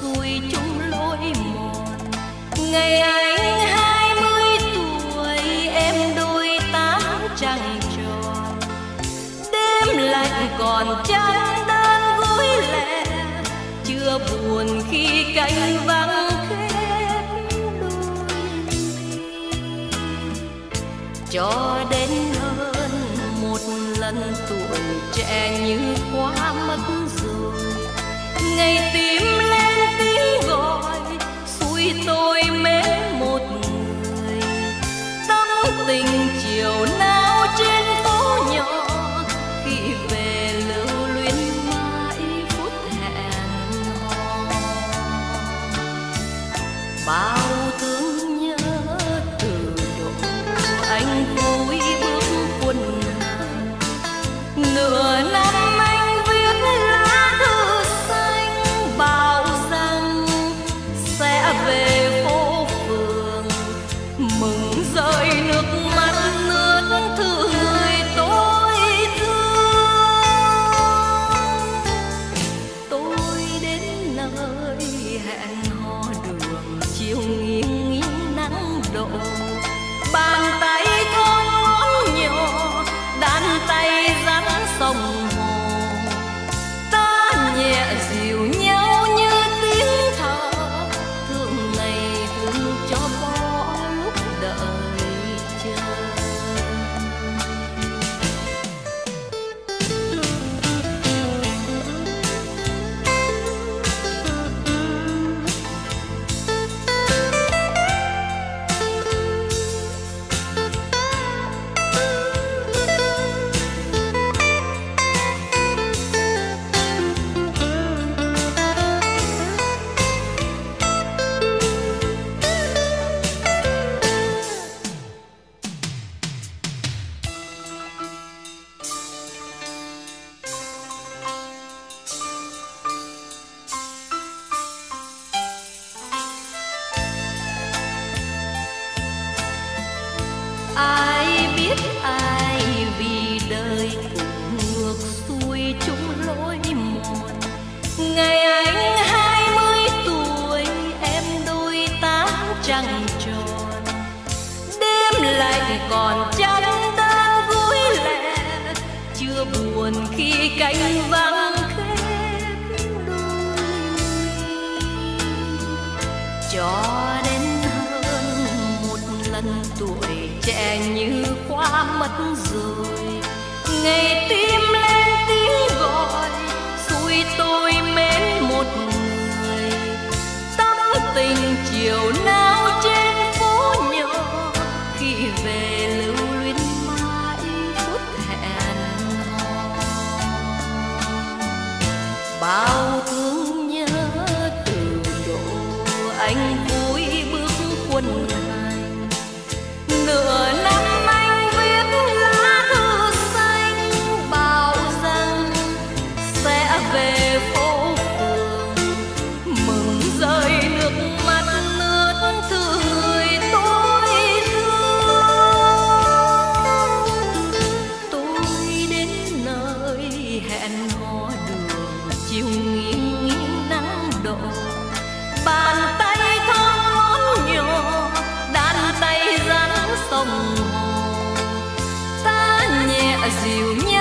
xuôi chung lối mòn. Ngày anh hai mươi tuổi, em đôi tám trăng tròn. Đêm lạnh còn trăng đơn gối lẻ, chưa buồn khi cánh vắng khép đôi cho đến hơn một lần tuổi trẻ như quá mất Falta الله ngày anh hai mươi tuổi, em đôi tám trăng tròn. Đêm lạnh còn trắng đơn vui lẻ chưa buồn khi cánh vắng khép đôi. Cho đến hơn một lần tuổi trẻ như qua mất rồi, ngày tim lên tiếng chiều nghiêng nghiêng nắng đổ bàn tay thon ngón nhỏ đàn tay rắn sông hồ ta nhẹ dịu nhẹ